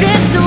this